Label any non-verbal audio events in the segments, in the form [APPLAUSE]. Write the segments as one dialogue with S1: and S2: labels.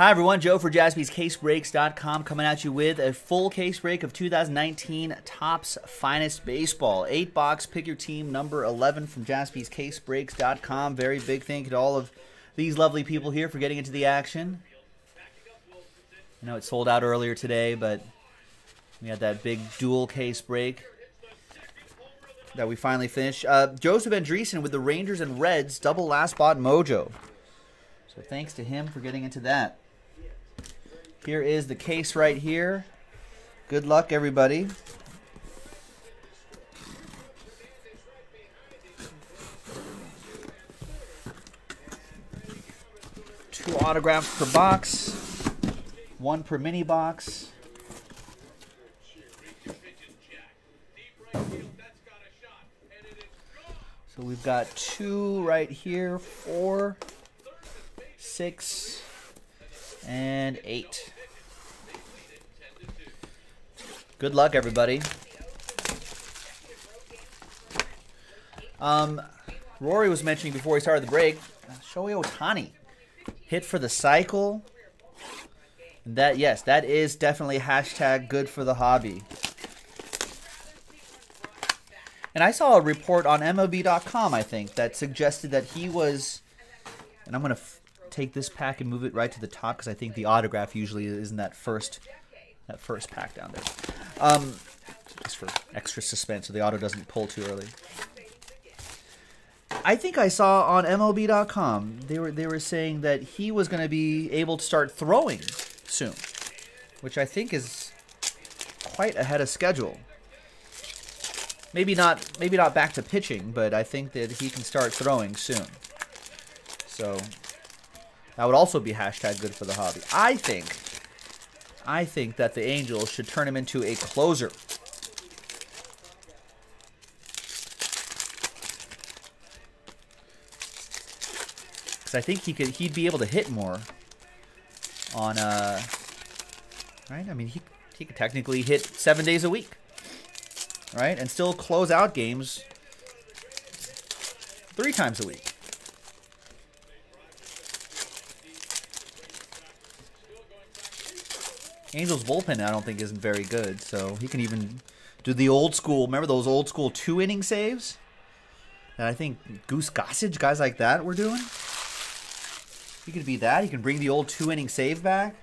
S1: Hi, everyone. Joe for jaspyscasebreaks.com coming at you with a full case break of 2019 Topps Finest Baseball. Eight box, pick your team, number 11 from jaspyscasebreaks.com. Very big thank you to all of these lovely people here for getting into the action. I know it sold out earlier today, but we had that big dual case break that we finally finished. Uh, Joseph Andreessen with the Rangers and Reds double last spot mojo. So thanks to him for getting into that. Here is the case right here. Good luck, everybody. Two autographs per box, one per mini box. So we've got two right here, four, six, and eight. Good luck, everybody. Um, Rory was mentioning before we started the break, Shohei Ohtani hit for the cycle. That yes, that is definitely hashtag good for the hobby. And I saw a report on MLB.com, I think, that suggested that he was, and I'm to take this pack and move it right to the top because I think the autograph usually is in that first, that first pack down there. Um, just for extra suspense so the auto doesn't pull too early. I think I saw on MLB.com they were they were saying that he was going to be able to start throwing soon, which I think is quite ahead of schedule. Maybe not maybe not back to pitching, but I think that he can start throwing soon. So that would also be hashtag good for the hobby. I think I think that the Angels should turn him into a closer. Because I think he could he'd be able to hit more on uh right? I mean he he could technically hit seven days a week. Right? And still close out games three times a week. Angels bullpen I don't think isn't very good, so he can even do the old school. Remember those old school two inning saves? That I think Goose Gossage, guys like that, were doing. He could be that. He can bring the old two inning save back.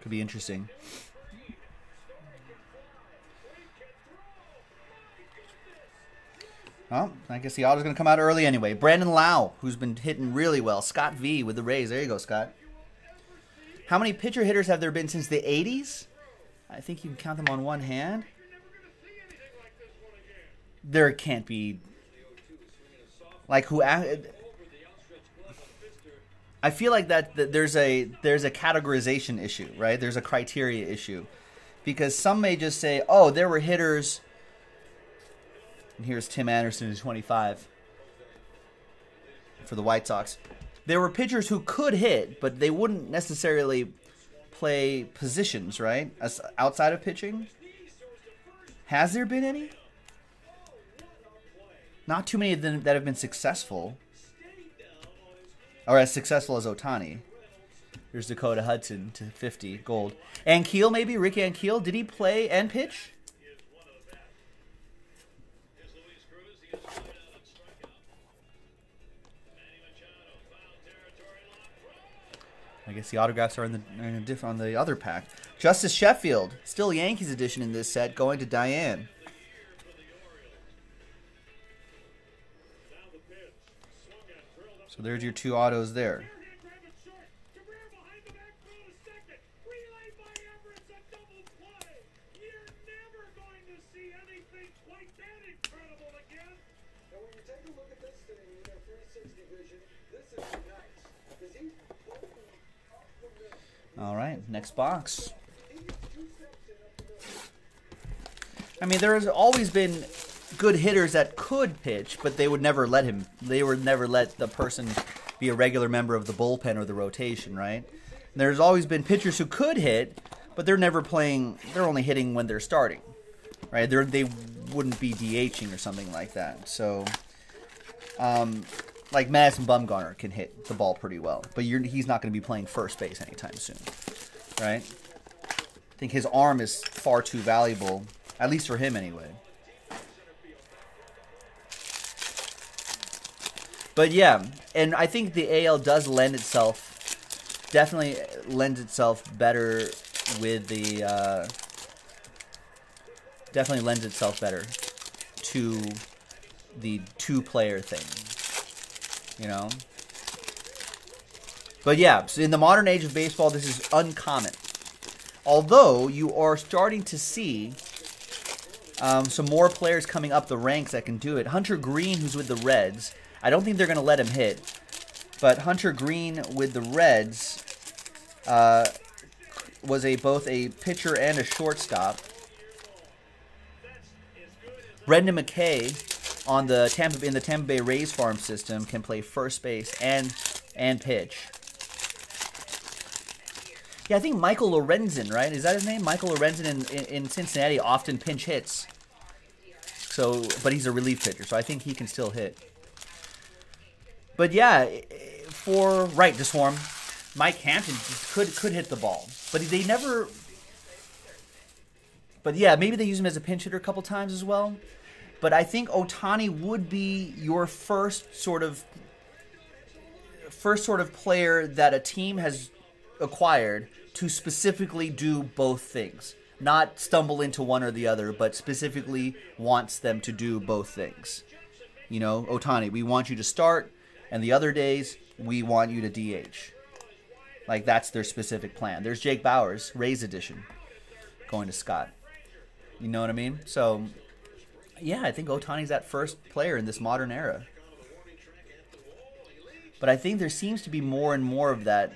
S1: Could be interesting. Oh, I guess the auto's going to come out early anyway. Brandon Lowe, who's been hitting really well. Scott V with the Rays. There you go, Scott. How many pitcher hitters have there been since the 80s? I think you can count them on one hand. There can't be. Like who? I feel like that, that there's a there's a categorization issue, right? There's a criteria issue, because some may just say, "Oh, there were hitters." And here's Tim Anderson, who's 25 for the White Sox. There were pitchers who could hit, but they wouldn't necessarily play positions, right? As outside of pitching. Has there been any? Not too many of them that have been successful. Or as successful as Ohtani. Here's Dakota Hudson to 50 gold. Ankiel, maybe? Ricky Ankiel. Did he play and pitch? I guess the autographs are in the in diff, on the other pack. Justus Sheffield, still Yankees edition in this set, going to Diane. So there's your two autos there. All right, next box. I mean, there has always been good hitters that could pitch, but they would never let him. They would never let the person be a regular member of the bullpen or the rotation, right? And there's always been pitchers who could hit, but they're never playing. They're only hitting when they're starting, right? They're, they wouldn't be DHing or something like that. So, um, like Madison Bumgarner can hit the ball pretty well, but he's not going to be playing first base anytime soon, right? I think his arm is far too valuable, at least for him anyway. But yeah, and I think the AL does lend itself, definitely lends itself better with the, uh, definitely lends itself better to the two-player thing, you know? But yeah, so in the modern age of baseball, this is uncommon. Although you are starting to see um, some more players coming up the ranks that can do it. Hunter Greene, who's with the Reds, I don't think they're going to let him hit. But Hunter Greene with the Reds uh, was a both a pitcher and a shortstop. Brendan McKay on the Tampa in the Tampa Bay Rays farm system can play first base and and pitch. Yeah, I think Michael Lorenzen, right? Is that his name? Michael Lorenzen in, in, in, Cincinnati often pinch hits. So, but he's a relief pitcher, so I think he can still hit. But yeah, for right to swarm, Mike Hampton could could hit the ball, but they never. But yeah, maybe they use him as a pinch hitter a couple times as well. But I think Ohtani would be your first sort of first sort of player that a team has acquired to specifically do both things. Not stumble into one or the other, but specifically wants them to do both things. You know, Ohtani, we want you to start, and the other days, we want you to DH. Like, that's their specific plan. There's Jake Bauers, Rays edition, going to Scott. You know what I mean? So, yeah, I think Ohtani's that first player in this modern era. But I think there seems to be more and more of that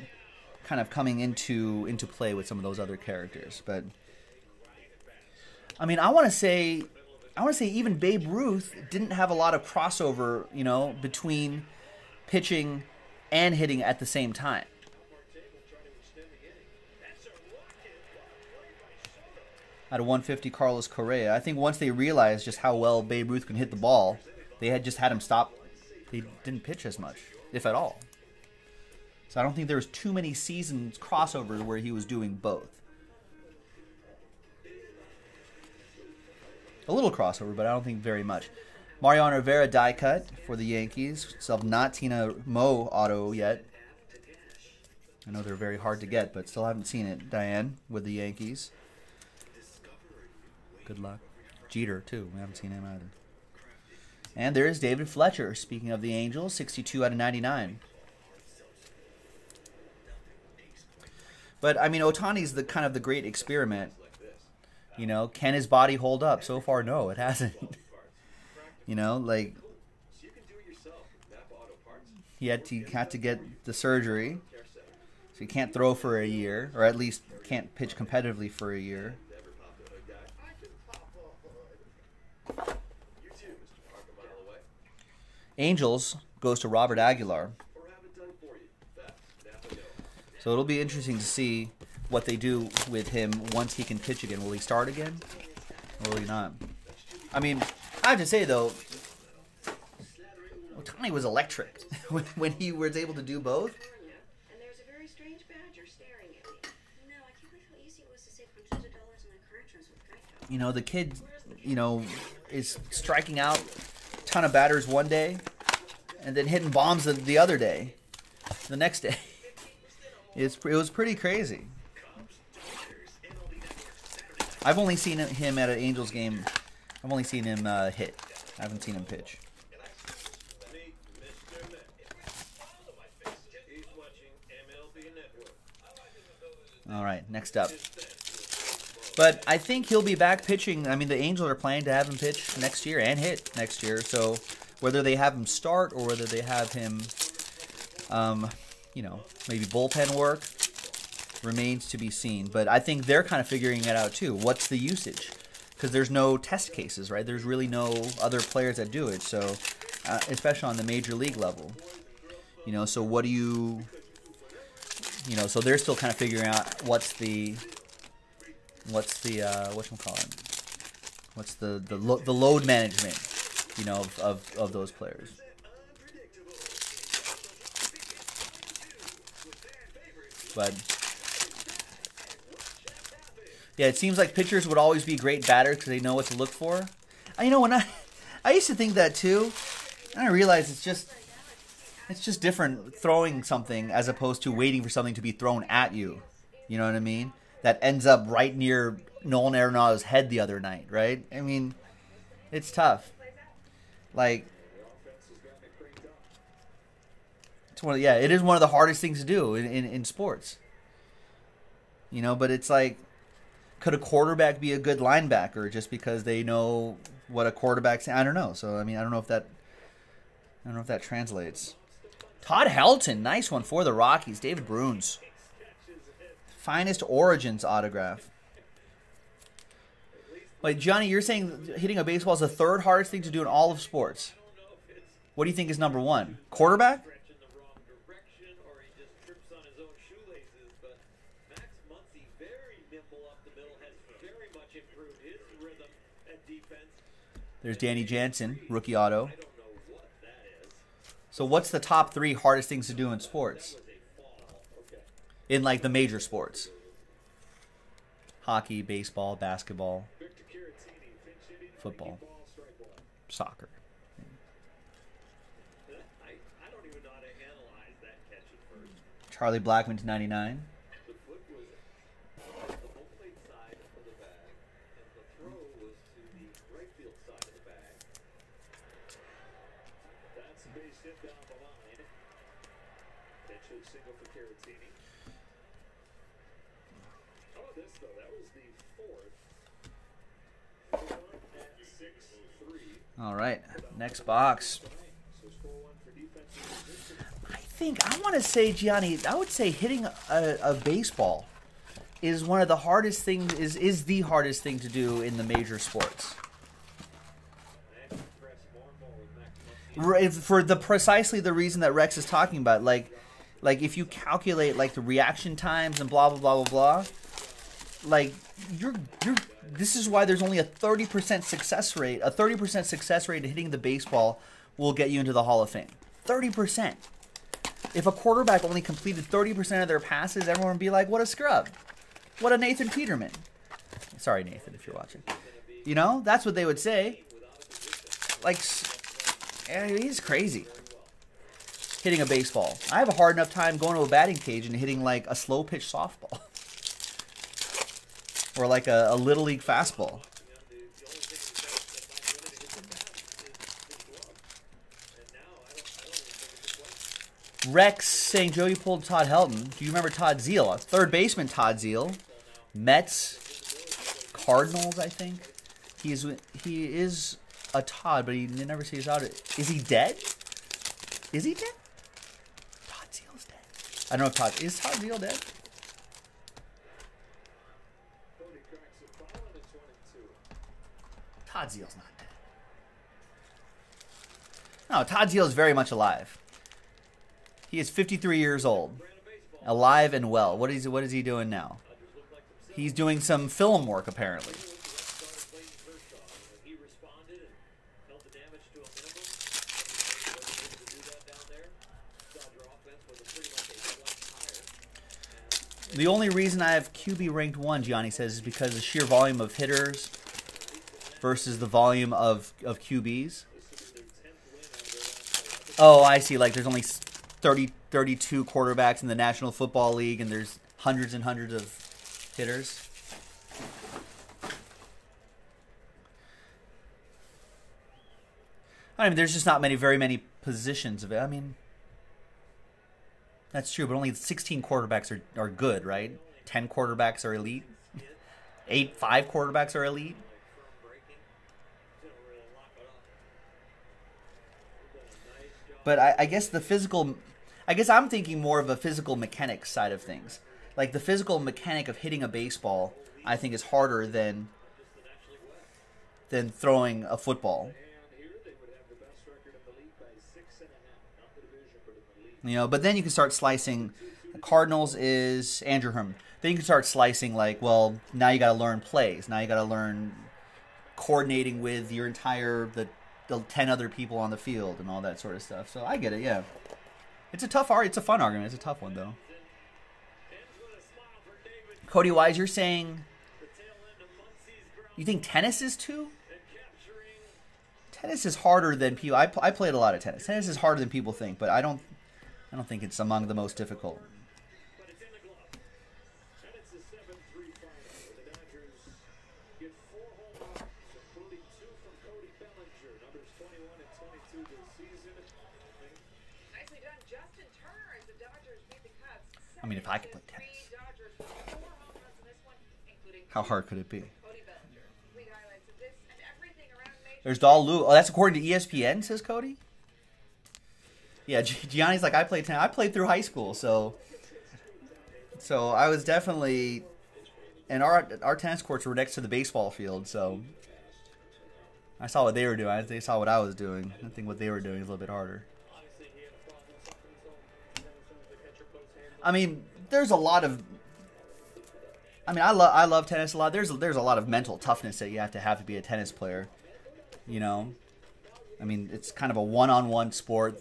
S1: kind of coming into into play with some of those other characters. But I mean, I want to say, I want to say even Babe Ruth didn't have a lot of crossover, you know, between pitching and hitting at the same time. Of 150, Carlos Correa. I think once they realized just how well Babe Ruth can hit the ball, they had just had him stop. They didn't pitch as much, if at all. So I don't think there was too many seasons crossovers where he was doing both. A little crossover, but I don't think very much. Mariano Rivera die cut for the Yankees. Still have not seen a Mo auto yet. I know they're very hard to get, but still haven't seen it. Diane with the Yankees. Good luck. Jeter, too. We haven't seen him either. And there is David Fletcher, speaking of the Angels, 62 out of 99. But I mean, Ohtani's the kind of the great experiment. You know, can his body hold up? So far, no, it hasn't. [LAUGHS] you know, like he had to had to get the surgery, so he can't throw for a year, or at least can't pitch competitively for a year. Angels goes to Robert Aguilar. So it'll be interesting to see what they do with him once he can pitch again. Will he start again? Or will he not? I mean, I have to say though, Ohtani was electric [LAUGHS] when he was able to do both. You know, the kid, you know, is striking out a ton of batters one day and then hitting bombs the, the other day, the next day. [LAUGHS] It's it was pretty crazy. I've only seen him at an Angels game. I've only seen him uh, hit. I haven't seen him pitch. All right, next up. But I think he'll be back pitching. I mean, the Angels are planning to have him pitch next year and hit next year. So whether they have him start or whether they have him um, you know, maybe bullpen work remains to be seen. But I think they're kind of figuring it out too. What's the usage? Because there's no test cases, right? There's really no other players that do it. So, uh, especially on the major league level, you know. So what do you, you know? So they're still kind of figuring out what's the, what's the uh, what call it? What's the the lo the load management, you know, of, of, of those players. But yeah, it seems like pitchers would always be great batters because they know what to look for. I, you know, when I [LAUGHS] I used to think that too, and I realized it's just it's just different throwing something as opposed to waiting for something to be thrown at you. You know what I mean? That ends up right near Nolan Arenado's head the other night, right? I mean, it's tough. Like, it's one of, yeah, it is one of the hardest things to do in, in, in sports. You know, but it's like, could a quarterback be a good linebacker just because they know what a quarterback's? I don't know. So I mean, I don't know if that, I don't know if that translates. Todd Helton, nice one for the Rockies. David Bruns, finest Origins autograph. Wait, Johnny, you're saying hitting a baseball is the third hardest thing to do in all of sports. What do you think is number one? Quarterback? There's Danny Jansen, rookie auto. So what's the top three hardest things to do in sports? In like the major sports. Hockey, baseball, basketball, football, soccer. Charlie Blackmon to 99. All right, next box. I think I want to say Gianni. I would say hitting a, a baseball is one of the hardest things. Is is the hardest thing to do in the major sports. For the precisely the reason that Rex is talking about, like, like if you calculate like the reaction times and blah blah blah blah blah, like you're you're this is why there's only a 30% success rate. A 30% success rate in hitting the baseball will get you into the Hall of Fame. 30%. If a quarterback only completed 30% of their passes, everyone would be like, what a scrub. What a Nathan Peterman. Sorry, Nathan, if you're watching. You know, that's what they would say. Like, he's crazy. Hitting a baseball. I have a hard enough time going to a batting cage and hitting like a slow pitch softball. [LAUGHS] or like a, a little league fastball. Rex saying Joey pulled Todd Helton. Do you remember Todd Zeile? Third baseman Todd Zeile. Mets, Cardinals, I think. He's he is a Todd, but he never sees out. Is he dead? Is he dead? Todd Zeile's dead. I don't know if Todd is Todd Zeile dead. Todd not dead. No, Todd Zeile is very much alive. He is 53 years old, alive and well. What is what is he doing now? He's doing some film work apparently. The only reason I have QB ranked one, Gianni says, is because the sheer volume of hitters versus the volume of, of QBs. Oh, I see. Like there's only 30, 32 quarterbacks in the National Football League, and there's hundreds and hundreds of hitters. I mean, there's just not many, very many positions of it. I mean, that's true, but only 16 quarterbacks are, are good, right? 10 quarterbacks are elite. [LAUGHS] Eight, five quarterbacks are elite. But I, I guess the physical, I guess I'm thinking more of a physical mechanic side of things. Like the physical mechanic of hitting a baseball, I think is harder than than throwing a football. You know, but then you can start slicing. The Cardinals is Andrew Herman. Then you can start slicing like, well, now you got to learn plays. Now you got to learn coordinating with your entire the the ten other people on the field and all that sort of stuff. So I get it. Yeah, it's a tough art. It's a fun argument. It's a tough one though. Cody Wise, you're saying you think tennis is too? Tennis is harder than people. I, I played a lot of tennis. Tennis is harder than people think, but I don't. I don't think it's among the most difficult. I mean, if I could play tennis, how hard could it be? There's Doll Lou. Oh, that's according to ESPN, says Cody. Yeah, Gianni's like I played tennis. I played through high school, so so I was definitely and our our tennis courts were next to the baseball field, so I saw what they were doing. They saw what I was doing. I think what they were doing is a little bit harder. I mean, there's a lot of. I mean, I love I love tennis a lot. There's there's a lot of mental toughness that you have to have to be a tennis player. You know, I mean, it's kind of a one-on-one sport.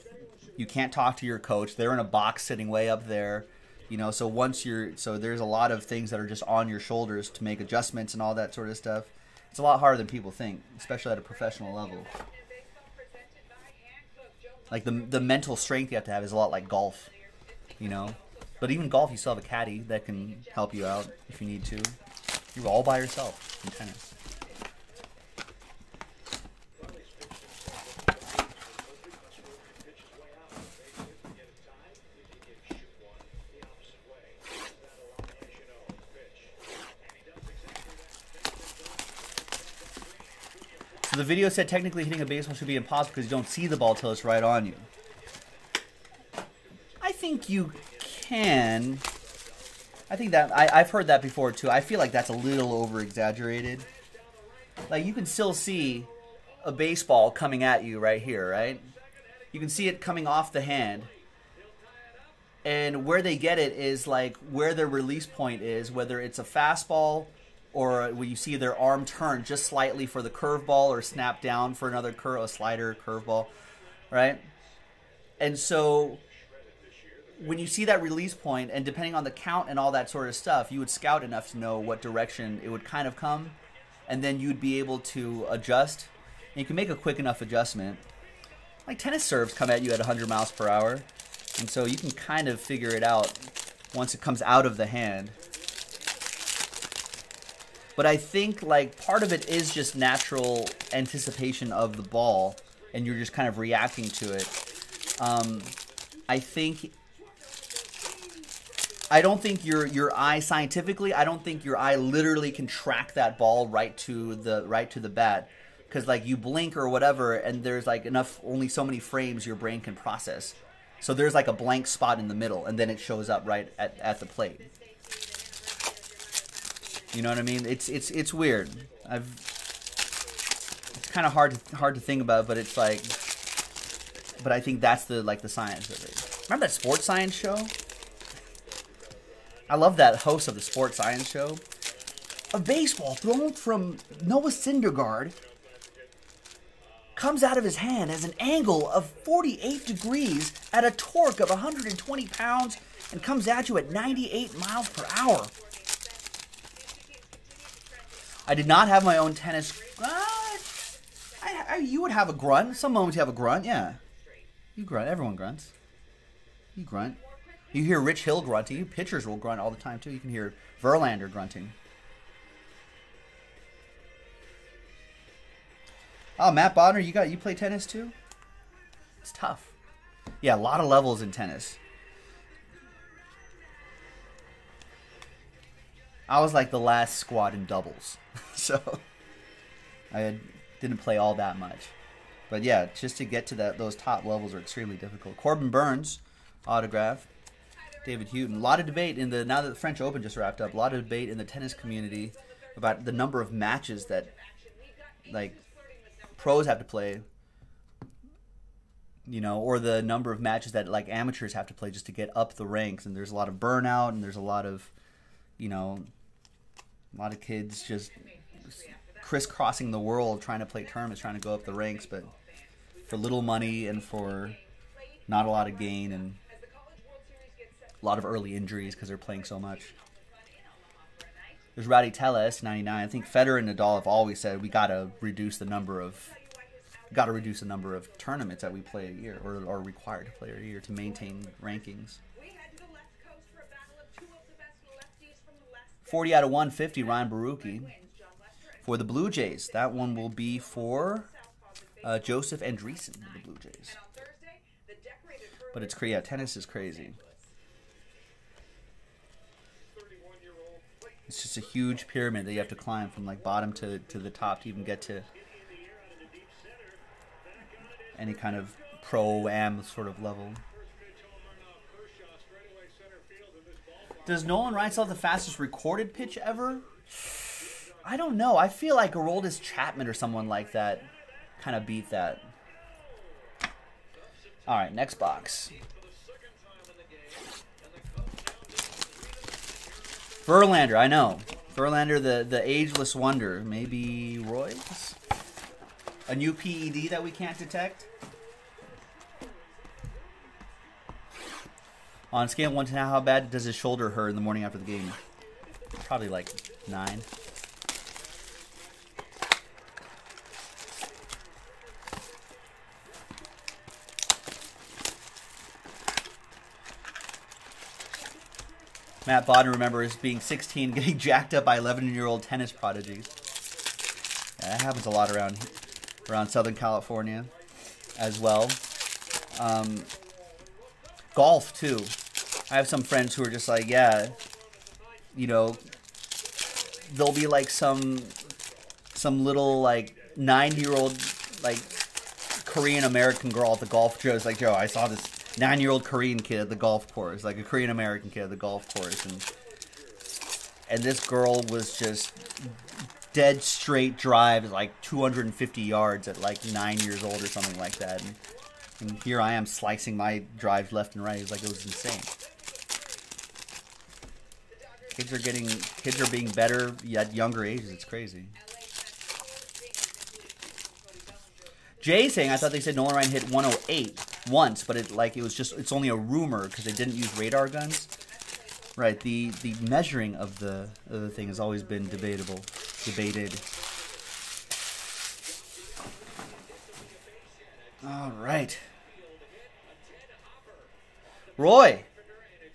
S1: You can't talk to your coach. They're in a box sitting way up there. You know, so once you're so there's a lot of things that are just on your shoulders to make adjustments and all that sort of stuff. It's a lot harder than people think, especially at a professional level. Like the the mental strength you have to have is a lot like golf. You know, but even golf, you still have a caddy that can help you out if you need to. You're all by yourself in tennis. So the video said technically hitting a baseball should be impossible because you don't see the ball till it's right on you. I think you can. I think that I, I've heard that before too. I feel like that's a little over exaggerated. Like you can still see a baseball coming at you right here, right? You can see it coming off the hand. And where they get it is like where their release point is, whether it's a fastball or where you see their arm turn just slightly for the curveball or snap down for another curve, a slider, curveball, right? And so when you see that release point, and depending on the count and all that sort of stuff, you would scout enough to know what direction it would kind of come, and then you'd be able to adjust. And you can make a quick enough adjustment. Like tennis serves come at you at 100 miles per hour, and so you can kind of figure it out once it comes out of the hand. But I think like part of it is just natural anticipation of the ball, and you're just kind of reacting to it. Um, I think I don't think your your eye scientifically, I don't think your eye literally can track that ball right to the right to the bat because like you blink or whatever and there's like enough only so many frames your brain can process. So there's like a blank spot in the middle and then it shows up right at, at the plate. You know what I mean? It's it's it's weird. I've it's kind of hard to, hard to think about, but it's like but I think that's the like the science of it. Remember that sports science show? I love that host of the sports science show. A baseball thrown from Noah Syndergaard comes out of his hand as an angle of 48 degrees at a torque of 120 pounds and comes at you at 98 miles per hour. I did not have my own tennis. Uh, I, I, you would have a grunt. Some moments you have a grunt, yeah. You grunt. Everyone grunts. You grunt. You hear Rich Hill grunting. Pitchers will grunt all the time too. You can hear Verlander grunting. Oh, Matt Bonner, you got you play tennis too? It's tough. Yeah, a lot of levels in tennis. I was like the last squad in doubles, [LAUGHS] so I didn't play all that much. But yeah, just to get to that those top levels are extremely difficult. Corbin Burnes autograph. David Hutton. A lot of debate in the now that the French Open just wrapped up. A lot of debate in the tennis community about the number of matches that like pros have to play. You know, or the number of matches that like amateurs have to play just to get up the ranks. And there's a lot of burnout, and there's a lot of, you know, a lot of kids just crisscrossing the world trying to play tournaments, trying to go up the ranks, but for little money and for not a lot of gain and a lot of early injuries because they're playing so much. There's Rowdy Tellez, 99. I think Federer and Nadal have always said we got to reduce the number of got to reduce the number of tournaments that we play a year or are required to play a year to maintain rankings. 40 out of 150, Ryan Borucki. For the Blue Jays, that one will be for uh, Joseph Andriesen of the Blue Jays. But it's crazy. Yeah, tennis is crazy. It's just a huge pyramid that you have to climb from like bottom to, to the top to even get to any kind of pro am sort of level. Does Nolan Ryan still have the fastest recorded pitch ever? I don't know. I feel like Aroldis Chapman or someone like that kind of beat that. All right, next box. Verlander, I know. Verlander, the, the ageless wonder. Maybe Roy's? A new PED that we can't detect? On scale 1 to 10, how bad does his shoulder hurt in the morning after the game? Probably like 9. Matt Bodden remembers being 16 [LAUGHS] getting jacked up by 11 year old tennis prodigies. Yeah, that happens a lot around around Southern California as well. Um, golf too. I have some friends who are just like, yeah, you know, there'll be like some some little like nine year old like Korean American girl at the golf show. It's like, Joe, I saw this nine year old Korean kid at the golf course, like a Korean American kid at the golf course, and and this girl was just dead straight drives like 250 yards at like nine years old or something like that. And, and here I am slicing my drives left and right. It's like it was insane. Kids are getting, kids are being better at younger ages. It's crazy. Jay saying I thought they said Nolan Ryan hit 108 once, but it like it was just it's only a rumor because they didn't use radar guns. Right. The the measuring of the of the thing has always been debatable, debated. All right. Roy,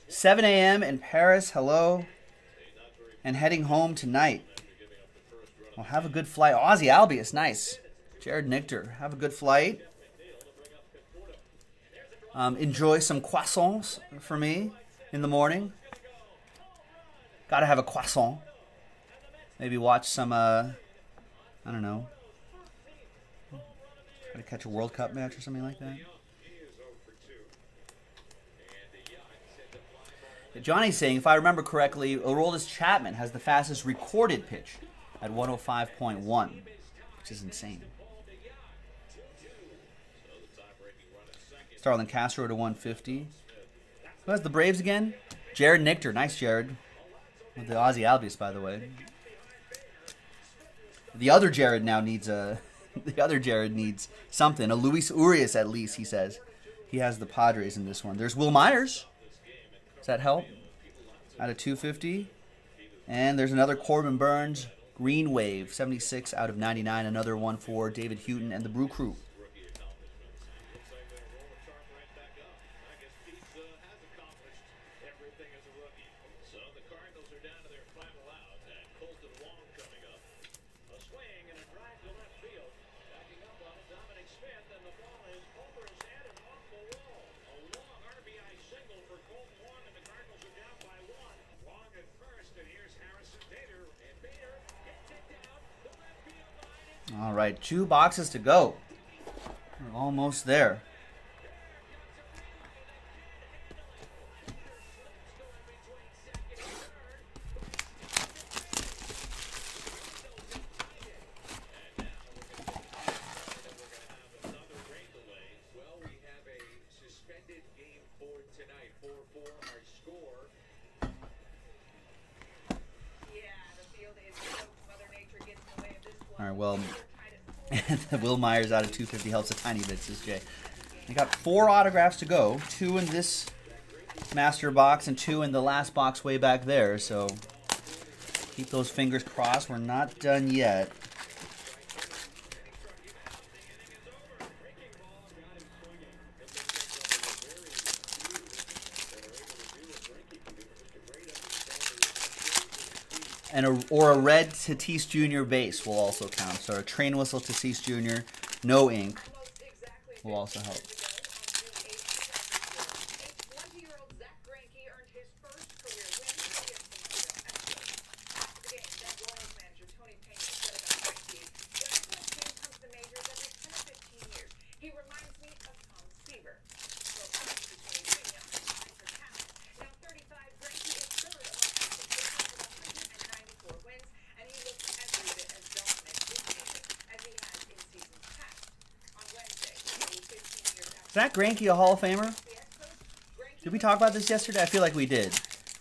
S1: 7 a.m. in Paris. Hello. And heading home tonight. Well, have a good flight. Ozzie Albies, nice. Jared Nichter, have a good flight. Um, enjoy some croissants for me in the morning. Got to have a croissant. Maybe watch some, uh, I don't know. Try to catch a World Cup match or something like that. Johnny's saying, if I remember correctly, Aroldis Chapman has the fastest recorded pitch at 105.1, which is insane. Starlin Castro to 150. Who has the Braves again? Jared Nichter. Nice, Jared. With the Ozzie Albies, by the way. The other Jared now needs uh, a. [LAUGHS] The other Jared needs something. A Luis Urias, at least, he says. He has the Padres in this one. There's Wil Myers. Does that help? Out of 250. And there's another Corbin Burnes. Green Wave, 76 out of 99. Another one for David Hutton and the Brew Crew. All right, two boxes to go. We're almost there. Myers out of 250 helps a tiny bit, says Jay. We got four autographs to go. Two in this master box and two in the last box way back there. So Keep those fingers crossed. We're not done yet. And a, or a red Tatis Jr. base will also count. So a train whistle Tatis Jr. No ink will also help. Greinke a Hall of Famer? Did we talk about this yesterday? I feel like we did.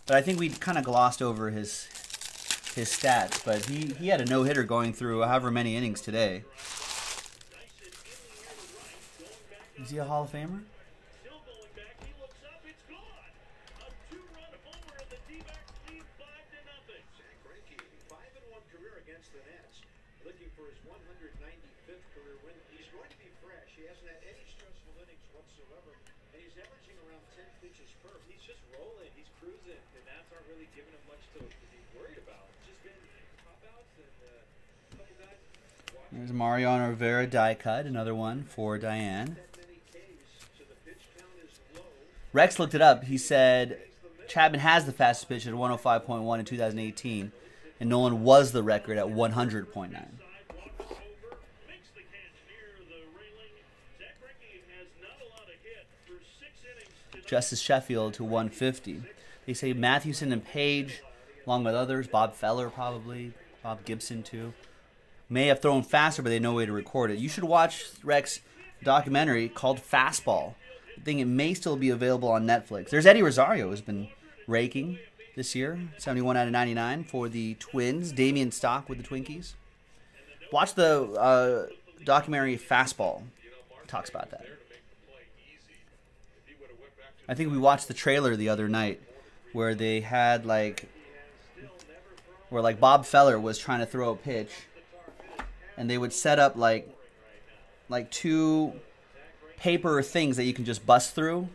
S1: But I think we kind of glossed over his his stats. But he, he had a no-hitter going through however many innings today. Is he a Hall of Famer? Looking for his 195th career win. He's going to be fresh. He hasn't had any stressful innings whatsoever, and he's averaging around 10 pitches per. He's just rolling. He's cruising, and that's not really giving him much to, to be worried about. It's just been pop-outs and uh, a couple guys. There's Mariano Rivera die cut, another one for Diane. Rex looked it up. He said Chapman has the fastest pitch at 105.1 in 2018 and Nolan was the record at 100.9. Justus Sheffield to 150. They say Mathewson and Paige, along with others, Bob Feller probably, Bob Gibson too, may have thrown faster, but they had no way to record it. You should watch Rex documentary called Fastball. I think it may still be available on Netflix. There's Eddie Rosario who's been raking this year, 71 out of 99 for the Twins. Damian Stock with the Twinkies. Watch the uh, documentary Fastball. It talks about that. I think we watched the trailer the other night where they had like where like Bob Feller was trying to throw a pitch and they would set up like like two paper things that you can just bust through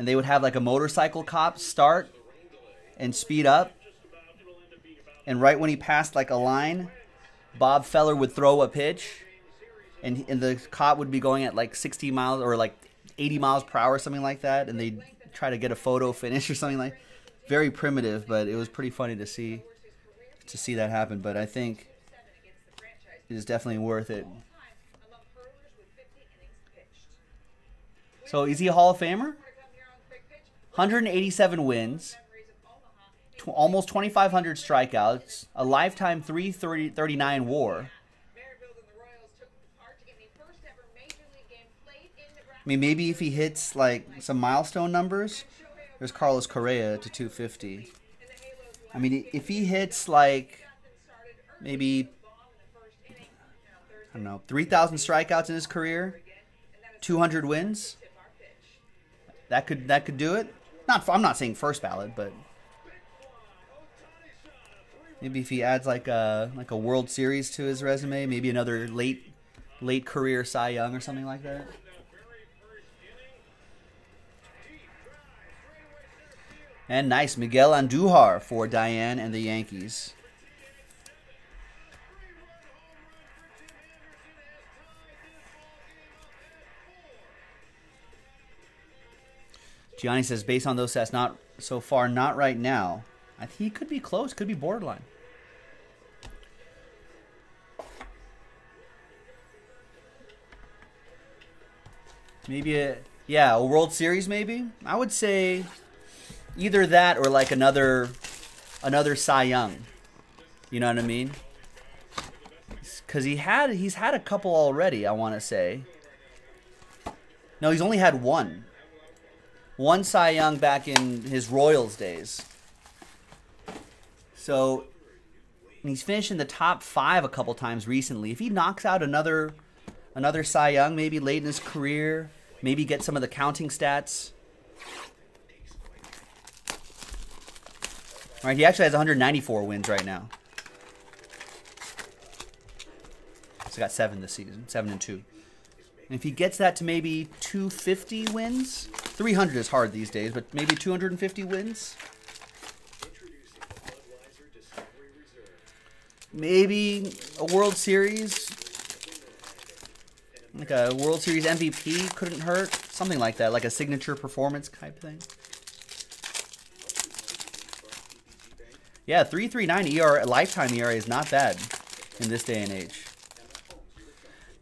S1: and they would have like a motorcycle cop start and speed up. And right when he passed like a line, Bob Feller would throw a pitch, and and the cop would be going at like 60 miles or like 80 miles per hour, something like that, and they'd try to get a photo [LAUGHS] finish or something like. Very primitive, but it was pretty funny to see to see that happen. But I think it is definitely worth it. So is he a Hall of Famer? 187 wins, almost 2,500 strikeouts, a lifetime 339 WAR. I mean, maybe if he hits like some milestone numbers, there's Carlos Correa to 250. I mean, if he hits like maybe I don't know 3,000 strikeouts in his career, 200 wins, that could that could do it. Not I'm not saying first ballot, but maybe if he adds like a like a World Series to his resume, maybe another late late career Cy Young or something like that. And nice Miguel Andujar for Diane and the Yankees. Gianni says, based on those stats, not so far, not right now. I think he could be close, could be borderline. Maybe a yeah, a World Series maybe. I would say either that or like another another Cy Young. You know what I mean? Cuz he had he's had a couple already, I want to say. No, he's only had one one Cy Young back in his Royals days. So he's finished in the top five a couple times recently. If he knocks out another another Cy Young, maybe late in his career, maybe get some of the counting stats. All right, he actually has 194 wins right now. He's got seven this season, seven and two. And if he gets that to maybe 250 wins, 300 is hard these days, but maybe 250 wins. Maybe a World Series, like a World Series MVP couldn't hurt. Something like that, like a signature performance type thing. Yeah, 3.39 ER lifetime ERA is not bad in this day and age.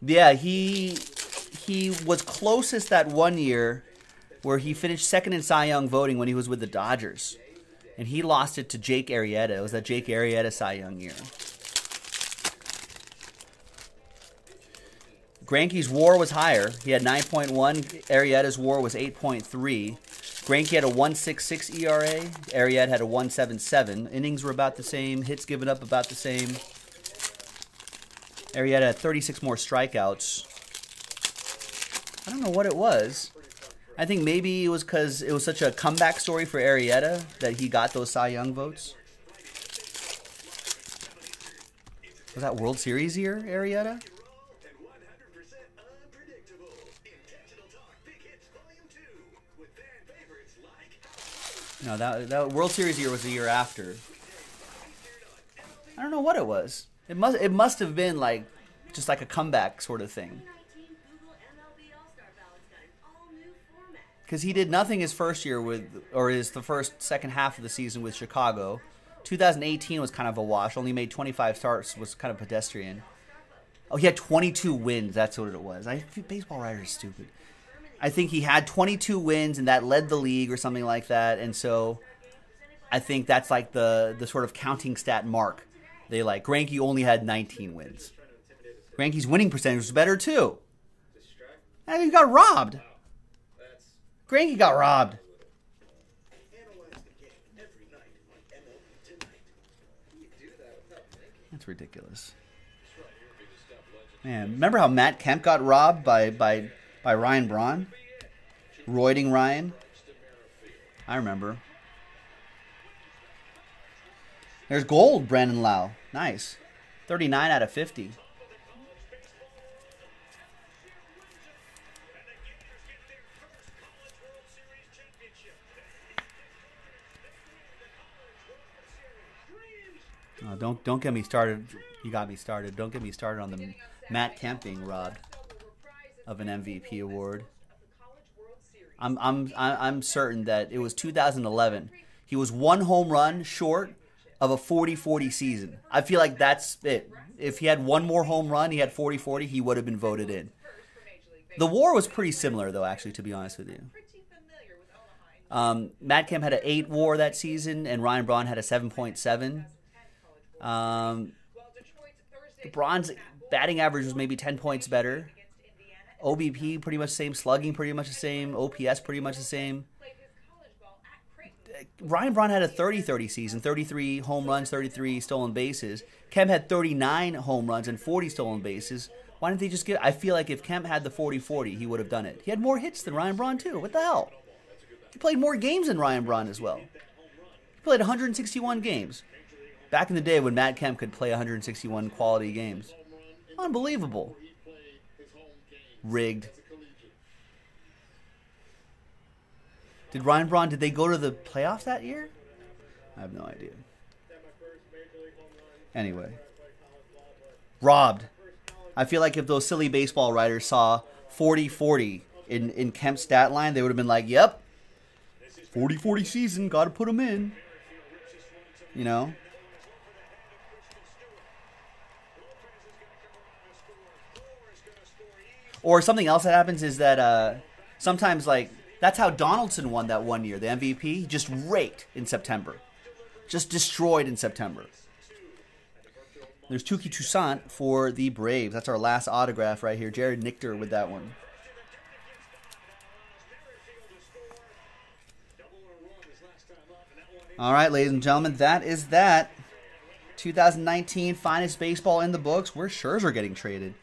S1: Yeah, he he was closest that one year where he finished second in Cy Young voting when he was with the Dodgers. And he lost it to Jake Arrieta. It was that Jake Arrieta Cy Young year. Greinke's WAR was higher. He had 9.1. Arrieta's WAR was 8.3. Greinke had a 1.66 ERA. Arrieta had a 1.77. Innings were about the same. Hits given up about the same. Arrieta had 36 more strikeouts. I don't know what it was. I think maybe it was because it was such a comeback story for Arrieta that he got those Cy Young votes. Was that World Series year, Arrieta? No, that that World Series year was the year after. I don't know what it was. It must it must have been like just like a comeback sort of thing. Because he did nothing his first year with, or his the first second half of the season with Chicago. 2018 was kind of a wash. Only made 25 starts. Was kind of pedestrian. Oh, he had 22 wins. That's what it was. I baseball writers stupid. I think he had 22 wins and that led the league or something like that. And so I think that's like the the sort of counting stat mark. They like Greinke only had 19 wins. Greinke's winning percentage was better too. And he got robbed. Greinke got robbed. That's ridiculous. Man, remember how Matt Kemp got robbed by by by Ryan Braun? Roiding Ryan? I remember. There's gold, Brandon Lowe. Nice. 39 out of 50. Oh, don't don't get me started. You got me started. Don't get me started on the Matt Kemp being rod of an MVP award. I'm I'm I'm certain that it was 2011. He was one home run short of a 40-40 season. I feel like that's it. If he had one more home run, he had 40-40, he would have been voted in. The WAR was pretty similar, though. Actually, to be honest with you. Um, Matt Kemp had an eight WAR that season, and Ryan Braun had a 7.7. Um, Braun's batting average was maybe 10 points better. OBP pretty much the same, slugging pretty much the same, OPS pretty much the same. Ryan Braun had a 30-30 season, 33 home runs, 33 stolen bases. Kemp had 39 home runs and 40 stolen bases. Why didn't they just get I feel like if Kemp had the 40-40, he would have done it. He had more hits than Ryan Braun too. What the hell? He played more games than Ryan Braun as well. He played 161 games. Back in the day when Matt Kemp could play 161 quality games. Unbelievable. Rigged. Did Ryan Braun, did they go to the playoffs that year? I have no idea. Anyway. Robbed. I feel like if those silly baseball writers saw 40-40 in, in Kemp's stat line, they would have been like, yep, 40-40 season, got to put him in. You know? Or something else that happens is that uh, sometimes, like, that's how Donaldson won that one year, the MVP. Just raked in September. Just destroyed in September. There's Touki Toussaint for the Braves. That's our last autograph right here. Jared Nichter with that one. All right, ladies and gentlemen, that is that. 2019 finest baseball in the books. Where's Scherzer getting traded?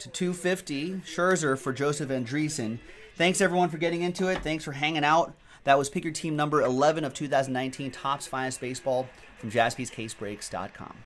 S1: To 250, Scherzer for Joseph Andreessen. Thanks everyone for getting into it. Thanks for hanging out. That was pick your team number 11 of 2019 Topps Finest Baseball from jaspyscasebreaks.com.